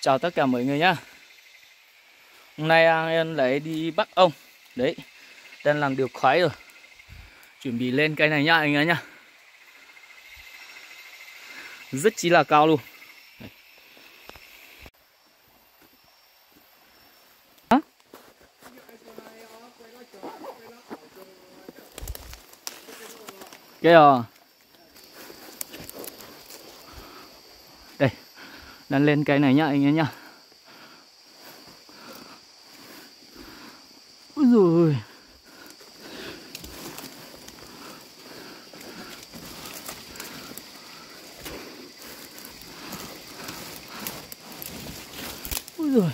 Chào tất cả mọi người nhá. Hôm nay à, em lại đi bắt ông. Đấy, Đang làm được khoái rồi. Chuẩn bị lên cây này nhá, anh em nhá. Rất chi là cao luôn. Cái à Đang lên cây này nhá anh em nhá. Ôi rồi Ôi rồi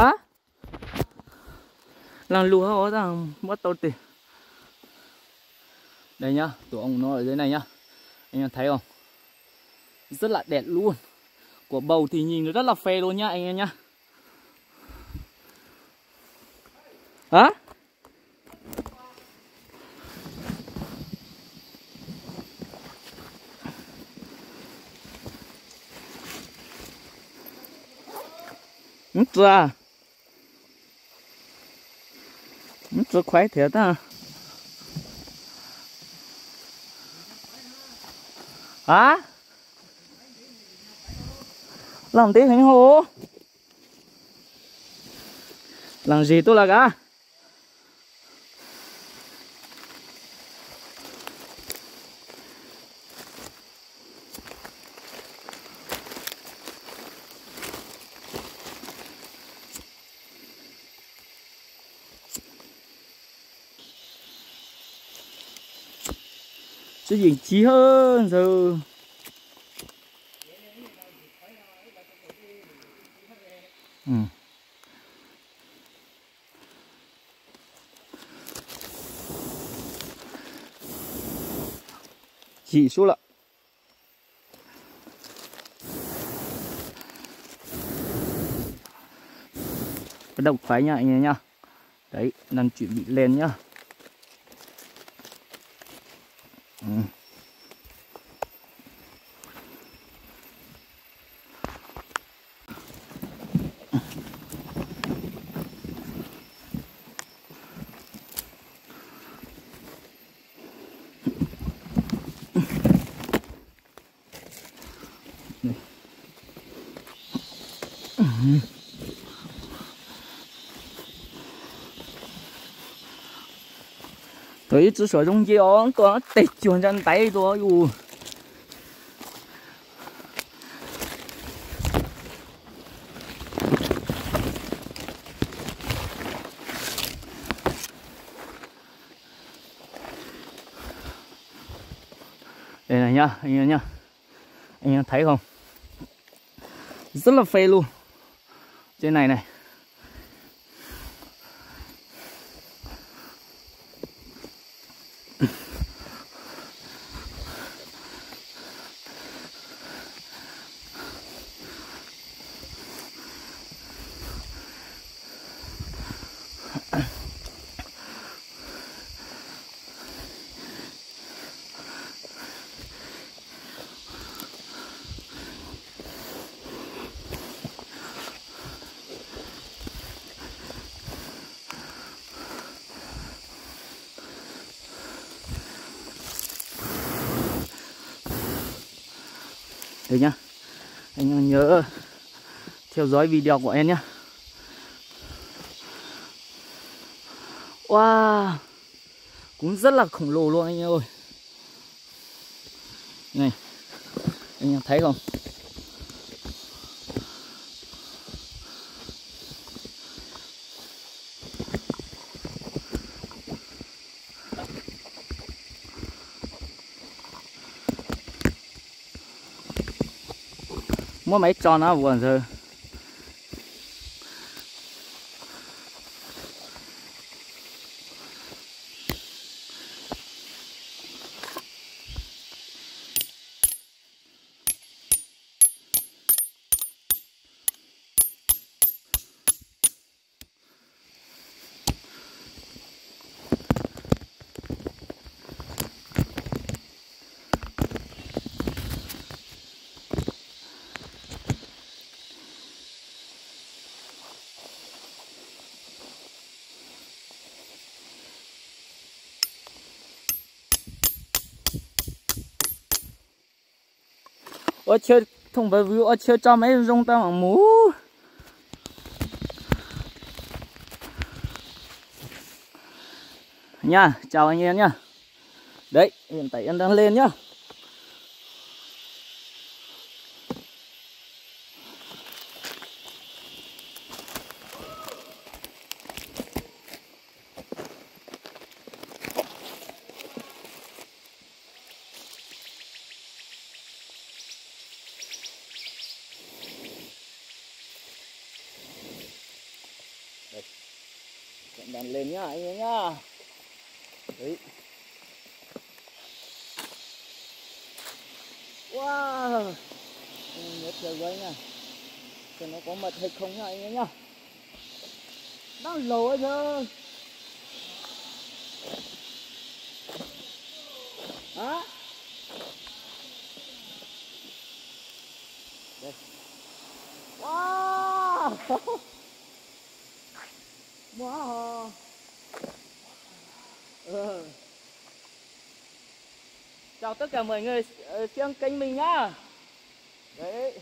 Hả? Là lúa có rằng mất tốt tiền Đây nhá, tổ ong nó ở dưới này nhá. Anh em thấy không? Rất là đẹp luôn. Của bầu thì nhìn nó rất là phê luôn nhá anh em nhá. Hả? à ra Rất khoái thiệt á Hả? Làm tí hình hồ Làm gì tôi là cả Chứ gì chí hơn giờ ừ. Chỉ số lợn Bắt đầu phải nha anh em nhá. Đấy, đang chuẩn bị lên nhá. Tôi chỉ sợ中间哦，个得就这呆着哟。 Đây này nhá, anh em nhá. Anh em thấy không? Rất là phê luôn. Trên này này. Thế nhá. Anh nhớ theo dõi video của em nhá. Wow. Cũng rất là khổng lồ luôn anh em ơi. Này, anh em thấy không? Mỗi máy tròn á buồn rồi. Ở chơi thông với view ở chơi cho mấy rong tao mà mú nha chào anh em nha, đấy hiện tại em đang lên nhá đèn lên nhá, anh em nhá. Đấy. Wow. Anh nhớ chờ với nha Xem nó có mật hay không nhá, anh em nhá. Đang lầu ấy thôi. Hả Đây Wow Wow. Ừ. Chào tất cả mọi người ờ, xem kênh mình nhá. Đấy.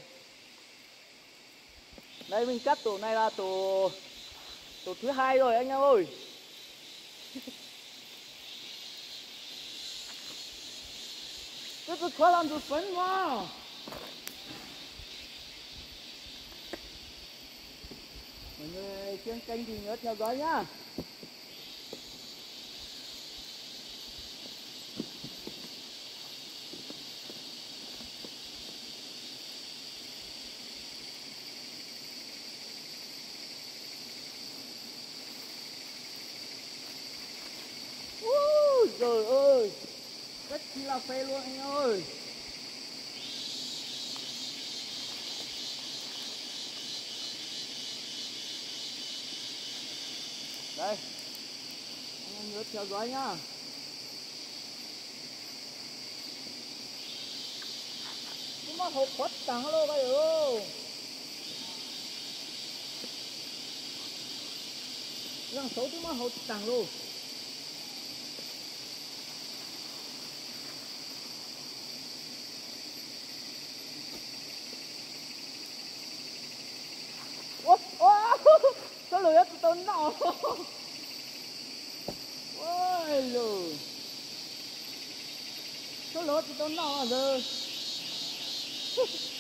Đây, mình cắt tổ này là tổ tổ thứ hai rồi anh em ơi. Rất là khó làm được phấn mà. mọi người trên kênh thì nhớ theo dõi nhá trời ơi rất đây luôn anh ơi. Đây. Anh em nhớ theo dõi nhá. Nhưng mà hộp quất trắng luôn bây giờ rằng số chúng mà hộp trắng luôn ôi lười sao lửa tôi nọ rồi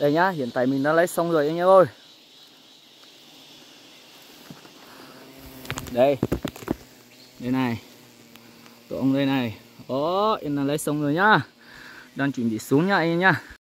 đây nhá, hiện tại mình đã lấy xong rồi anh em ơi. Đây. Đây này. Tổ ông đây này. Đó, em đã lấy xong rồi nhá. Đang chuẩn bị xuống nha anh em nhá.